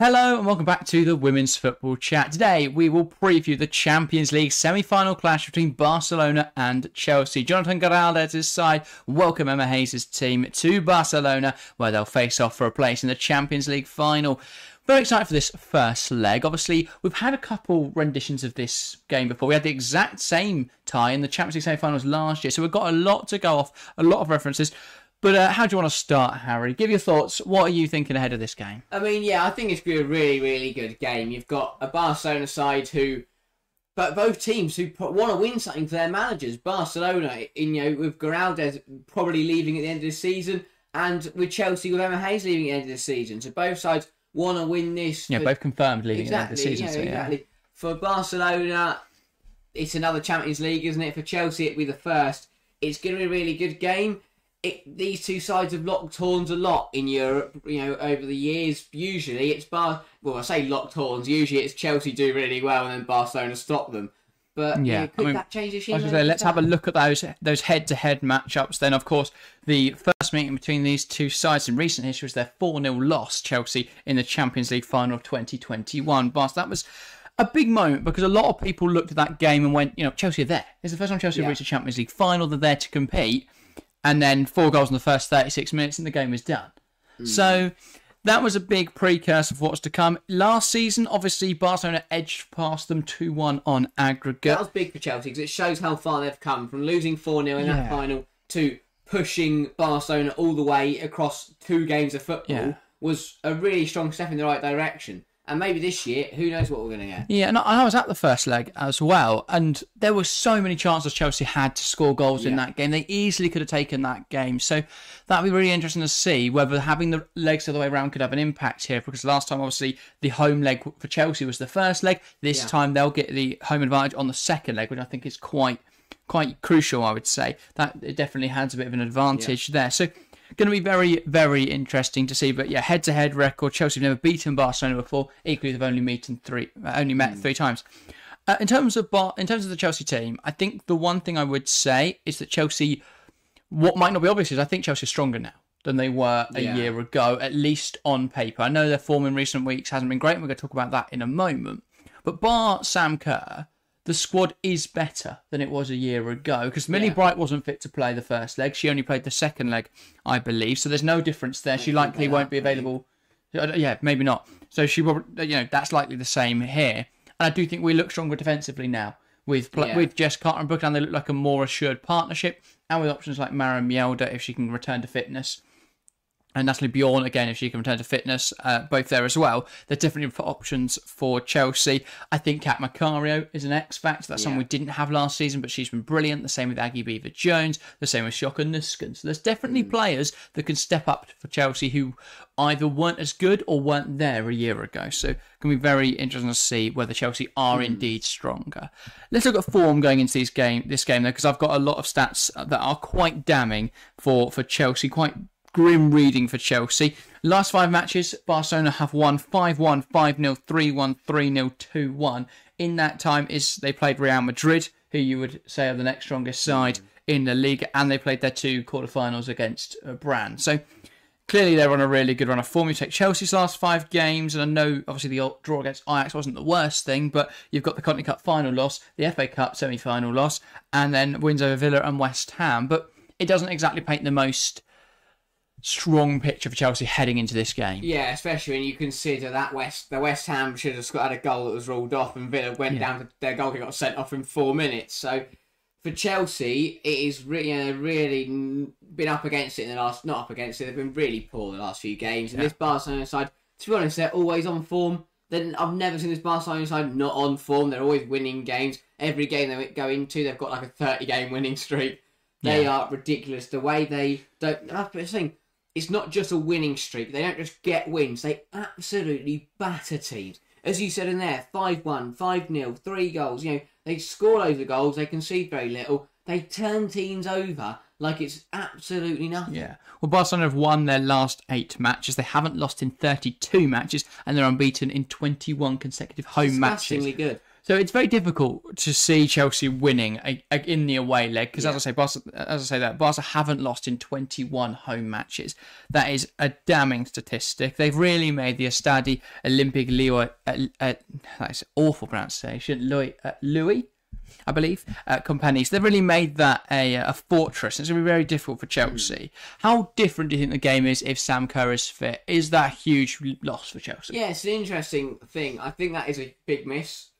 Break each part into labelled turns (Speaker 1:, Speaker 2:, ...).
Speaker 1: Hello and welcome back to the Women's Football Chat. Today we will preview the Champions League semi-final clash between Barcelona and Chelsea. Jonatan Giraldez's side welcome Emma Hayes' team to Barcelona where they'll face off for a place in the Champions League final. Very excited for this first leg. Obviously, we've had a couple renditions of this game before. We had the exact same tie in the Champions League semi-finals last year, so we've got a lot to go off, a lot of references. But uh, how do you want to start, Harry? Give your thoughts. What are you thinking ahead of this game?
Speaker 2: I mean, yeah, I think it's going to be a really, really good game. You've got a Barcelona side who, but both teams who want to win something for their managers. Barcelona, in, you know, with Giraldez probably leaving at the end of the season, and with Chelsea with Emma Hayes leaving at the end of the season. So both sides want to win this.
Speaker 1: Yeah,
Speaker 2: for,
Speaker 1: both confirmed leaving
Speaker 2: exactly,
Speaker 1: at the end of the season.
Speaker 2: Yeah,
Speaker 1: so, yeah.
Speaker 2: exactly. For Barcelona, it's another Champions League, isn't it? For Chelsea, it'll be the first. It's going to be a really good game it, these two sides have locked horns a lot in Europe, you know, over the years. Usually it's Bar. Well, I say locked horns. Usually it's Chelsea do really well and then Barcelona stop them. But yeah, could I mean, that change this year?
Speaker 1: Say, let's have a look at those those head-to-head matchups. Then, of course, the first meeting between these two sides in recent history was their 4-0 loss, Chelsea, in the Champions League final of 2021. But that was a big moment because a lot of people looked at that game and went, you know, Chelsea are there. It's the first time Chelsea yeah. reached a Champions League final. They're there to compete and then four goals in the first 36 minutes and the game was done. Mm. So that was a big precursor of what's to come. Last season, obviously, Barcelona edged past them 2 1 on aggregate.
Speaker 2: That was big for Chelsea because it shows how far they've come from losing 4 0 in yeah. that final to pushing Barcelona all the way across two games of football. Yeah. Was a really strong step in the right direction. And maybe this year, who knows what we're going to get?
Speaker 1: Yeah, and I was at the first leg as well, and there were so many chances Chelsea had to score goals yeah. in that game. They easily could have taken that game. So that'd be really interesting to see whether having the legs the other way around could have an impact here. Because last time, obviously, the home leg for Chelsea was the first leg. This yeah. time, they'll get the home advantage on the second leg, which I think is quite quite crucial. I would say that it definitely has a bit of an advantage yeah. there. So Going to be very, very interesting to see. But yeah, head-to-head record. Chelsea have never beaten Barcelona before. Equally, they've only met three, uh, only met mm. three times. Uh, in terms of Bar- in terms of the Chelsea team, I think the one thing I would say is that Chelsea, what might not be obvious is I think Chelsea are stronger now than they were a yeah. year ago, at least on paper. I know their form in recent weeks hasn't been great, and we're going to talk about that in a moment. But bar Sam Kerr, the squad is better than it was a year ago because Millie yeah. Bright wasn't fit to play the first leg. She only played the second leg, I believe. So there's no difference there. She likely won't be available. Yeah, maybe not. So she will. You know, that's likely the same here. And I do think we look stronger defensively now with yeah. with Jess Carter and Brooklyn. They look like a more assured partnership, and with options like Maren Mjelde if she can return to fitness and Nathalie Björn again if she can return to fitness, uh, both there as well. They're different options for Chelsea. I think Kat Macario is an X factor. That's yeah. someone we didn't have last season, but she's been brilliant. The same with Aggie Beever-Jones. The same with Sjoeke Nüsken. So there's definitely mm. players that can step up for Chelsea who either weren't as good or weren't there a year ago. So it can be very interesting to see whether Chelsea are mm. indeed stronger. Let's look at form going into this game. This game though, because I've got a lot of stats that are quite damning for for Chelsea. Quite grim reading for Chelsea. Last five matches, Barcelona have won 5 1, 5 0, 3 1, 3 0, 2 1. In that time, is they played Real Madrid, who you would say are the next strongest side in the league, and they played their two quarterfinals against uh, Brann. So clearly they're on a really good run of form. You take Chelsea's last five games, and I know obviously the draw against Ajax wasn't the worst thing, but you've got the Continental Cup final loss, the FA Cup semi final loss, and then wins over Villa and West Ham. But it doesn't exactly paint the most strong picture for Chelsea heading into this game.
Speaker 2: Yeah, especially when you consider that West the West Ham should have had a goal that was ruled off, and Villa went yeah. down to their goal got sent off in four minutes. So for Chelsea, it is really, you know, really been up against it in the last. Not up against it. They've been really poor the last few games. And yeah. this Barcelona side, to be honest, they're always on form. Then I've never seen this Barcelona side not on form. They're always winning games. Every game they go into, they've got like a thirty game winning streak. They yeah. are ridiculous. The way they don't. That's the thing it's not just a winning streak. They don't just get wins. They absolutely batter teams. As you said in there, 5-1, 5-0, three goals. You know, they score loads of goals. They concede very little. They turn teams over like it's absolutely nothing.
Speaker 1: Yeah. Well, Barcelona have won their last eight matches. They haven't lost in 32 matches, and they're unbeaten in 21 consecutive home matches.
Speaker 2: good.
Speaker 1: So it's very difficult to see Chelsea winning a, a, in the away leg because, as I say, Barca, as I say that Barca haven't lost in 21 home matches. That is a damning statistic. They've really made the Estadi Olympique Lyon, uh, uh, that's awful pronunciation, Louis, uh, Louis I believe, uh, companies. They've really made that a, a fortress. It's going to be very difficult for Chelsea. How different do you think the game is if Sam Kerr is fit? Is that a huge loss for Chelsea?
Speaker 2: Yeah, it's an interesting thing. I think that is a big miss,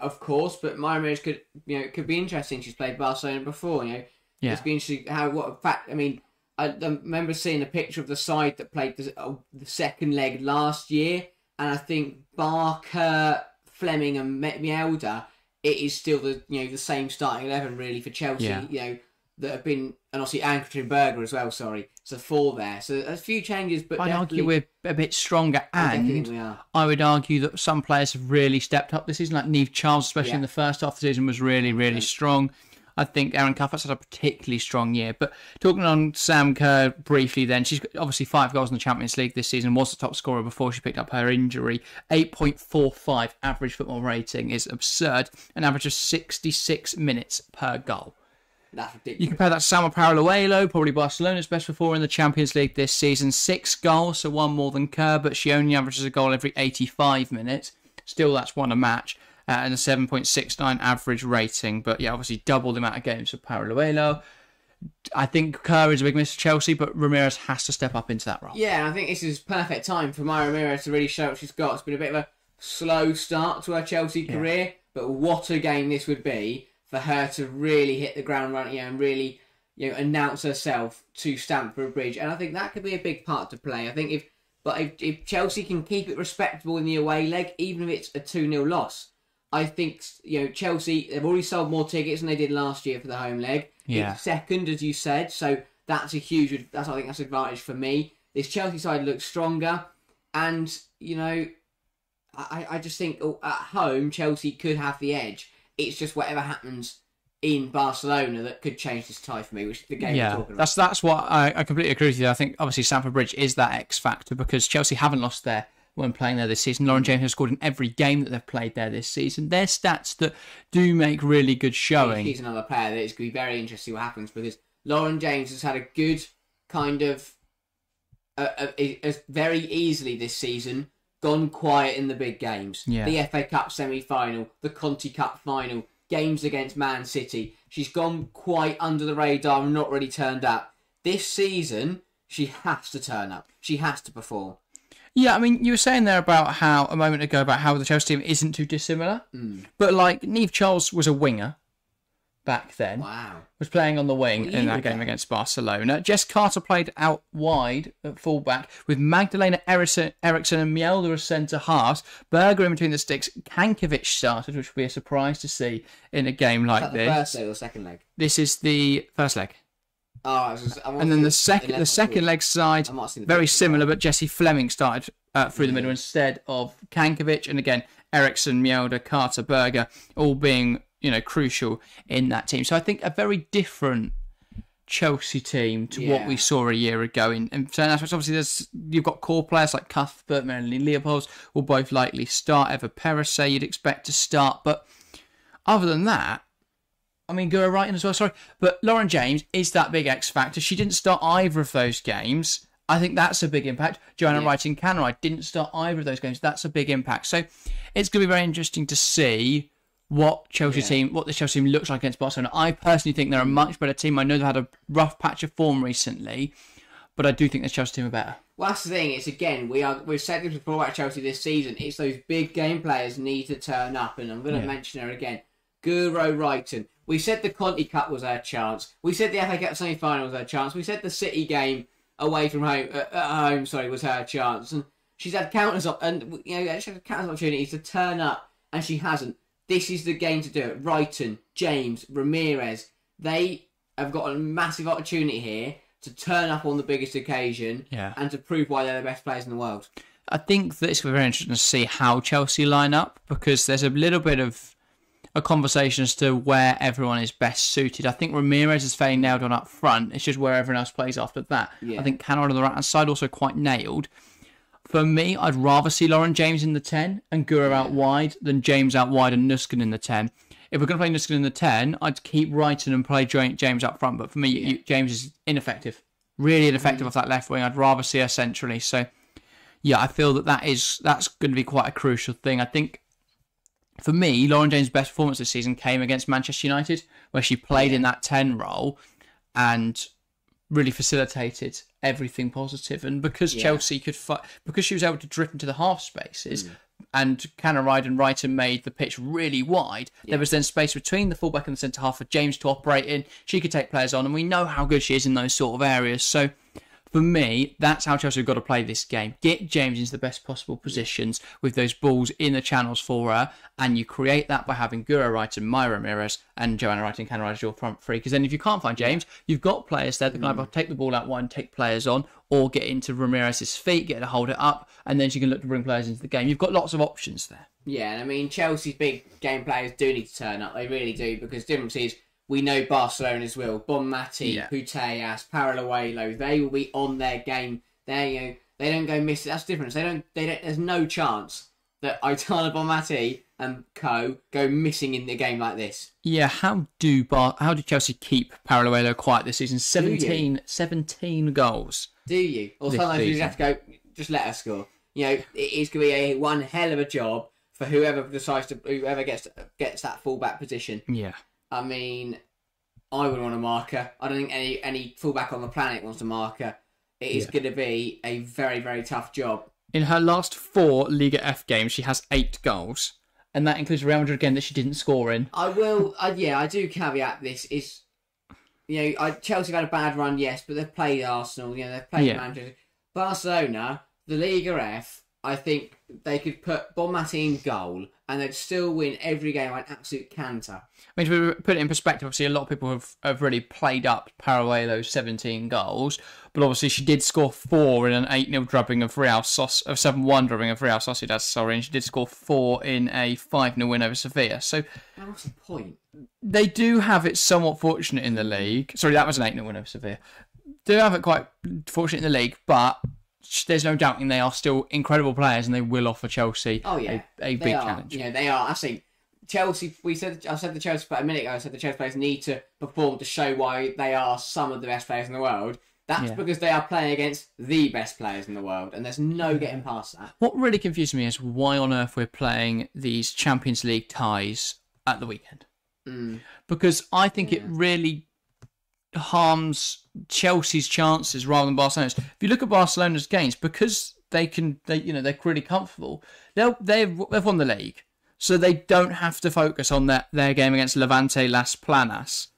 Speaker 2: of course, but Mayra Ramirez could, you know, could be interesting. She's played Barcelona before, you know.
Speaker 1: Yeah.
Speaker 2: It's been interesting how, what, fact, I mean, I, remember seeing a picture of the side that played the, uh, the second leg last year, and I think Barker, Fleming, and Mjelde it is still the you know the same starting eleven really for Chelsea.
Speaker 1: Yeah.
Speaker 2: You know that have been and obviously Ann-Katrin Berger as well. Sorry, so four there. So a few changes, but
Speaker 1: I'd argue we're a bit stronger,
Speaker 2: I
Speaker 1: and. I would argue that some players have really stepped up this season, like Niamh Charles, especially
Speaker 2: Yeah.
Speaker 1: in the first half of the season, was really, really strong. I think Erin Cuthbert's had a particularly strong year. But talking on Sam Kerr briefly, then she's obviously five goals in the Champions League this season. Was the top scorer before she picked up her injury. Eight point four five average football rating is absurd. An average of sixty six minutes per goal.
Speaker 2: That's
Speaker 1: You
Speaker 2: ridiculous.
Speaker 1: compare that to Salma Paralluelo, probably Barcelona's best performer in the Champions League this season. Six goals, so one more than Kerr, but she only averages a goal every 85 minutes. Still, that's one a match. Uh, and a 7.69 average rating, but yeah, obviously double the amount of games for Paralluelo. I think Kerr is a big miss for Chelsea, but Ramirez has to step up into that role.
Speaker 2: Yeah, I think this is perfect time for Mayra Ramirez to really show what she's got. It's been a bit of a slow start to her Chelsea career, but what a game this would be for her to really hit the ground running you know, and really you know announce herself to Stamford Bridge. And I think that could be a big part to play. I think if but if, if Chelsea can keep it respectable in the away leg, even if it's a 2 0 loss, I think you know Chelsea they've already sold more tickets than they did last year for the home leg.
Speaker 1: Yeah.
Speaker 2: It's second, as you said, so that's a huge. That's I think that's an advantage for me. This Chelsea side looks stronger, and you know, I I just think oh, at home Chelsea could have the edge. It's just whatever happens in Barcelona that could change this tie for me, which is the game we're
Speaker 1: Yeah,
Speaker 2: talking about.
Speaker 1: that's that's what I, I completely agree with you. I think obviously Stamford Bridge is that X factor because Chelsea haven't lost there when playing there this season. Lauren James has scored in every game that they've played there this season. They're stats that do make really good showing.
Speaker 2: He's another player that it's going to be very interesting what happens because Lauren James has had a good kind of uh, uh, has very easily this season gone quiet in the big games.
Speaker 1: Yeah.
Speaker 2: The FA Cup semi final, the Conti Cup final, games against Man City. She's gone quite under the radar and not really turned up. This season, she has to turn up. She has to perform.
Speaker 1: Yeah, I mean, you were saying there about how a moment ago about how the Chelsea team isn't too dissimilar, hmm. but like Niamh Charles was a winger back then.
Speaker 2: Wow.
Speaker 1: was playing on the wing in that game against Barcelona. Jess Carter played out wide at fullback with Magdalena Eriksson, Eriksson and Mjelde as centre halves. Berger in between the sticks. Kankovic started, which would be a surprise to see in a game like this.
Speaker 2: first leg or second leg?
Speaker 1: This is the first leg.
Speaker 2: Oh, just,
Speaker 1: And then the second, the second leg side,
Speaker 2: I might have seen the
Speaker 1: very similar, but Jessie Fleming started uh, through the middle instead of Kankovic, and again Eriksson, Mjelde, Carter, Berger, all being you know crucial in that team. So I think a very different Chelsea team to what we saw a year ago. In, in certain aspects, obviously, there's you've got core players like Cuthbert, Melanie Leupolz will both likely start. Eva Perisset you'd expect to start, but other than that, I mean, Guro Reiten as well, sorry. But Lauren James is that big X factor. She didn't start either of those games. I think that's a big impact. Johanna
Speaker 2: Yeah.
Speaker 1: Rytting Kaneryd didn't start either of those games. That's a big impact. So it's going to be very interesting to see what Chelsea
Speaker 2: Yeah.
Speaker 1: team, what the Chelsea team looks like against Barcelona. I personally think they're a much better team. I know they've had a rough patch of form recently, but I do think the Chelsea team are better.
Speaker 2: Well, that's the thing. It's again we are we've said this before about Chelsea this season. It's those big game players need to turn up, and I'm going to
Speaker 1: Yeah.
Speaker 2: mention her again. Guro Reiten. We said the Conti Cup was her chance. We said the FA Cup semi-final was her chance. We said the City game away from home uh, at home, sorry, was her chance. And she's had countless op- and you know she's had countless opportunities to turn up, and she hasn't. This is the game to do it. Reiten, James, Ramirez, they have got a massive opportunity here to turn up on the biggest occasion
Speaker 1: Yeah.
Speaker 2: and to prove why they're the best players in the world.
Speaker 1: I think that it's be very interesting to see how Chelsea line up because there's a little bit of a conversation as to where everyone is best suited. I think Ramirez is fairly nailed on up front. It's just where everyone else plays after that.
Speaker 2: Yeah.
Speaker 1: I think Cannon on the right hand side also quite nailed. For me, I'd rather see Lauren James in the 10 and Guro out wide than James out wide and Nüsken in the 10. If we're going to play Nüsken in the 10, I'd keep Reiten and play James up front. But for me, you, James is ineffective. Really ineffective mm. off that left wing. I'd rather see her centrally. So, yeah, I feel that that is that's going to be quite a crucial thing. I think for me, Lauren James' best performance this season came against Manchester United, where she played in that 10 role and really facilitated everything positive. And because Chelsea could fight, because she was able to drift into the half spaces mm. and Kaneryd and Reiten made the pitch really wide, there was then space between the fullback and the centre half for James to operate in. She could take players on, and we know how good she is in those sort of areas. So for me, that's how Chelsea have got to play this game. Get James into the best possible positions with those balls in the channels for her, and you create that by having Guro Reiten and Mayra Ramirez and Johanna Rytting Kaneryd as your front three. Because then, if you can't find James, you've got players there that can either mm. take the ball out wide and take players on, or get into Ramirez's feet, get her to hold it up, and then she can look to bring players into the game. You've got lots of options there.
Speaker 2: Yeah, and I mean Chelsea's big game players do need to turn up. They really do because difference is we know Barcelona's will. Bonmati,
Speaker 1: Yeah.
Speaker 2: Putellas, Paralluelo, they will be on their game. They you know they don't go miss. That's the difference. They don't. They don't. There's no chance that Aitana Bonmati and Co go missing in the game like this.
Speaker 1: Yeah, how do Bar- how do Chelsea keep Paralluelo quiet this season? 17, 17 goals.
Speaker 2: Do you? Or sometimes you just have to go. Just let us score. You know, it is going to be a one hell of a job for whoever decides to whoever gets gets that fullback position.
Speaker 1: Yeah.
Speaker 2: I mean, I would want to mark her. I don't think any any fullback on the planet wants to mark her. It is
Speaker 1: Yeah.
Speaker 2: going to be a very very tough job.
Speaker 1: In her last four Liga F games, she has eight goals, and that includes Real Madrid again that she didn't score in.
Speaker 2: I will. I, yeah, I do caveat this is. You know, I, Chelsea have had a bad run, yes, but they've played Arsenal. You know, they've played
Speaker 1: Yeah.
Speaker 2: Manchester, Barcelona, the Liga F. I think they could put Bonmati in goal, and they'd still win every game an absolute canter.
Speaker 1: I mean, to put it in perspective, obviously a lot of people have, have really played up Paralluelo's 17 goals, but obviously she did score four in an 8 0 drubbing of Real Sos, of 7 1 drubbing of Real Sociedad, sorry, and she did score four in a 5 0 win over Sevilla. So
Speaker 2: what's the point?
Speaker 1: they do have it somewhat fortunate in the league. Sorry, that was an 8 0 win over Sevilla. Do have it quite fortunate in the league, but there's no doubting they are still incredible players and they will offer Chelsea
Speaker 2: Oh yeah,
Speaker 1: a, a
Speaker 2: they
Speaker 1: big
Speaker 2: are.
Speaker 1: challenge.
Speaker 2: Know, they are. I think Chelsea. We said I said the Chelsea but a minute ago. I said the Chelsea players need to perform to show why they are some of the best players in the world. That's
Speaker 1: Yeah.
Speaker 2: because they are playing against the best players in the world, and there's no getting past that.
Speaker 1: What really confused me is why on earth we're playing these Champions League ties at the weekend.
Speaker 2: Mm.
Speaker 1: Because I think it really harms Chelsea's chances rather than Barcelona's. If you look at Barcelona's games, because they can, they you know, they're really comfortable. They'll they've they've won the league, so they don't have to focus on their their game against Levante Las Planas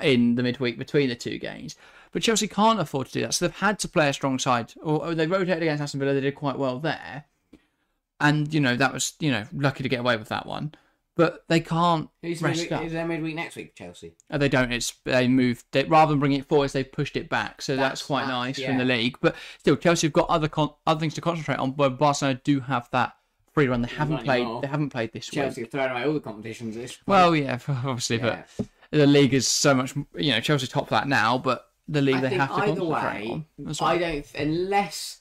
Speaker 1: in the midweek between the two games. But Chelsea can't afford to do that, so they've had to play a strong side. Or, or they rotated against Aston Villa; they did quite well there, and you know that was you know lucky to get away with that one. But they can't
Speaker 2: Who's,
Speaker 1: rest
Speaker 2: midweek,
Speaker 1: up.
Speaker 2: who's their midweek next week? Chelsea.
Speaker 1: Uh, They don't. It's they moved they, rather than bringing it forwards, they've pushed it back. So that's,
Speaker 2: That's-
Speaker 1: quite
Speaker 2: that's-
Speaker 1: nice
Speaker 2: yeah.
Speaker 1: from the league. But still, Chelsea have got other con- other things to concentrate on. But Barcelona do have that free run. They haven't
Speaker 2: Not
Speaker 1: played.
Speaker 2: anymore.
Speaker 1: They haven't played this
Speaker 2: Chelsea
Speaker 1: week.
Speaker 2: have thrown away all the competitions. This point.
Speaker 1: Well, yeah, obviously,
Speaker 2: yeah.
Speaker 1: but the league is so much. You know, Chelsea top that now, but the league
Speaker 2: I
Speaker 1: they have to
Speaker 2: either
Speaker 1: concentrate
Speaker 2: way,
Speaker 1: on.
Speaker 2: I don't unless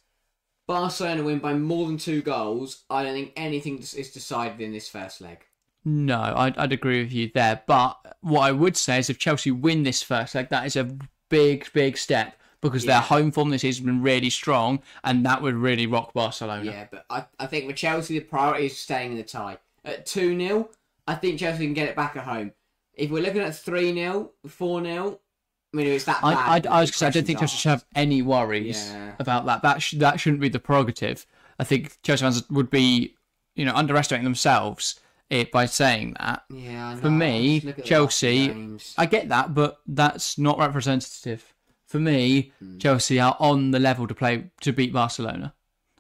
Speaker 2: Barcelona win by more than two goals. I don't think anything is decided in this first leg.
Speaker 1: No, I'd, I'd agree with you there. But what I would say is if Chelsea win this first leg, that is a big, big step because their home form this season has been really strong, and that would really rock Barcelona.
Speaker 2: Yeah, but I, I think with Chelsea, the priority is staying in the tie. At 2 0, I think Chelsea can get it back at home. If we're looking at 3 0, 4 0, I mean, it's that bad.
Speaker 1: I, I, I was say, I don't think Chelsea should have any worries
Speaker 2: Yeah.
Speaker 1: about that. That sh- that shouldn't be the prerogative. I think Chelsea fans would be, you know, underestimating themselves it by saying that.
Speaker 2: Yeah,
Speaker 1: For
Speaker 2: know,
Speaker 1: me,
Speaker 2: just look at the
Speaker 1: Chelsea- I get that, but that's not representative. For me,
Speaker 2: Hmm.
Speaker 1: Chelsea are on the level to play to beat Barcelona.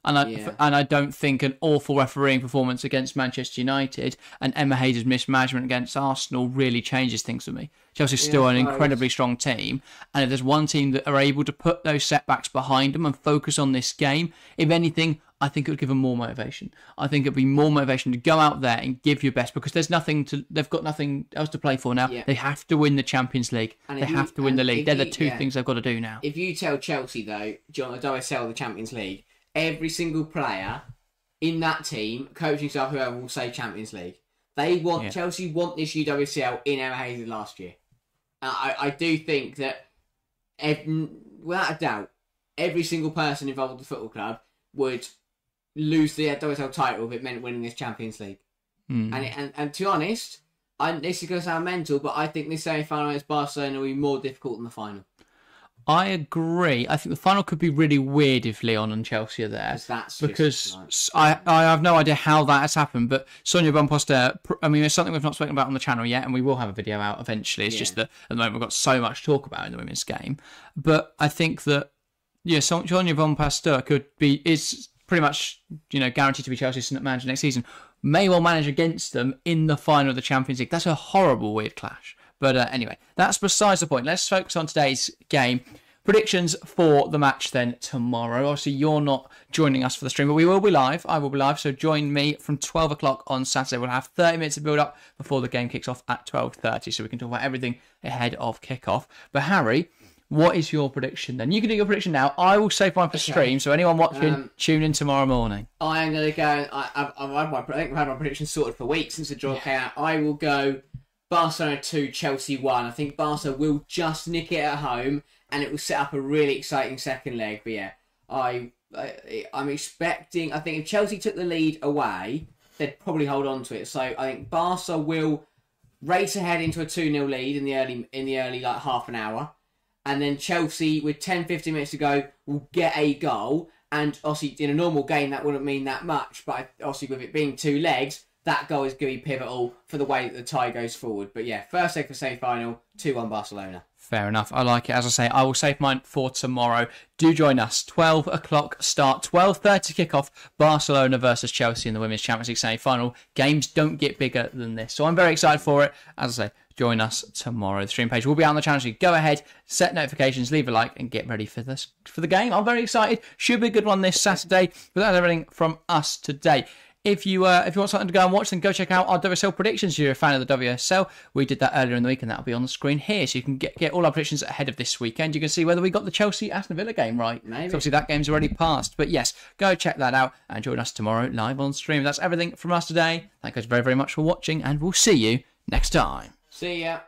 Speaker 1: And I
Speaker 2: Yeah.
Speaker 1: and I don't think an awful refereeing performance against Manchester United and Emma Hayes' mismanagement against Arsenal really changes things for me. Chelsea's still
Speaker 2: Yeah,
Speaker 1: an incredibly strong team, and if there's one team that are able to put those setbacks behind them and focus on this game, if anything, I think it would give them more motivation. I think it'd be more motivation to go out there and give your best because there's nothing to. They've got nothing else to play for now.
Speaker 2: Yeah.
Speaker 1: They have to win the Champions League.
Speaker 2: And
Speaker 1: they
Speaker 2: if you-
Speaker 1: have to win the league. They're the two
Speaker 2: yeah.
Speaker 1: things they've got to do now.
Speaker 2: If you tell Chelsea, though, John, do I sell the Champions League? every single player in that team, coaching staff, whoever, will say Champions League. They want
Speaker 1: Yeah.
Speaker 2: Chelsea want this UWCL in Emma Hazley last year. Uh, I I do think that, ev- without a doubt, every single person involved with the football club would lose the WSL title if it meant winning this Champions League.
Speaker 1: Hmm.
Speaker 2: And, and and to be honest, I, this is going to sound mental, but I think this semi final against Barcelona will be more difficult than the final.
Speaker 1: I agree. I think the final could be really weird if Lyon and Chelsea are there.
Speaker 2: 'Cause that's just,
Speaker 1: because I, I have no idea how that has happened. But Sonia Bompastor, I mean, it's something we've not spoken about on the channel yet, and we will have a video out eventually. It's
Speaker 2: Yeah.
Speaker 1: just that at the moment we've got so much to talk about in the women's game. But I think that yeah, Son- Sonia Bompastor could be is pretty much you know guaranteed to be Chelsea's manager next season. May well manage against them in the final of the Champions League. That's a horrible weird clash. But uh, anyway, that's besides the point. Let's focus on today's game. Predictions for the match then tomorrow. Obviously, you're not joining us for the stream, but we will be live. I will be live, so join me from 12 o'clock on Saturday. We'll have 30 minutes to build up before the game kicks off at 12:30, so we can talk about everything ahead of kickoff. But Harry, what is your prediction then? You can do your prediction now. I will save mine for stream, so anyone watching,
Speaker 2: Um,
Speaker 1: tune in tomorrow morning.
Speaker 2: I am going to go. I, I've, I've had my, I think I've had my predictions sorted for weeks since the draw came out. I will go Barcelona 2, Chelsea 1. I think Barca will just nick it at home and it will set up a really exciting second leg. But yeah, I, I, I'm expecting. I think if Chelsea took the lead away, they'd probably hold on to it. So I think Barca will race ahead into a 2 0 lead in the early, in the early like half an hour and then Chelsea with 10 15 minutes to go will get a goal. And obviously in a normal game that wouldn't mean that much. But obviously with it being two legs that goal is going to be pivotal for the way that the tie goes forward. But yeah first leg for semi-final 2-1 Barcelona
Speaker 1: Fair enough. I like it. As I say, I will save mine for tomorrow. Do join us. 12 o'clock start. 12.30 kickoff. Barcelona versus Chelsea in the Women's Champions League semi-final. Games don't get bigger than this. So I'm very excited for it. As I say, join us tomorrow. The stream page will be on the channel. So go ahead, set notifications, leave a like, and get ready for this for the game. I'm very excited. Should be a good one this Saturday. But that's everything from us today. If you uh, if you want something to go and watch, then go check out our WSL predictions. If you're a fan of the WSL, we did that earlier in the week, and that'll be on the screen here, so you can get get all our predictions ahead of this weekend. You can see whether we got the Chelsea Aston Villa game right.
Speaker 2: Maybe.
Speaker 1: So obviously that game's already passed, but yes, go check that out and join us tomorrow live on stream. That's everything from us today. Thank you guys very very much for watching, and we'll see you next time.
Speaker 2: see ya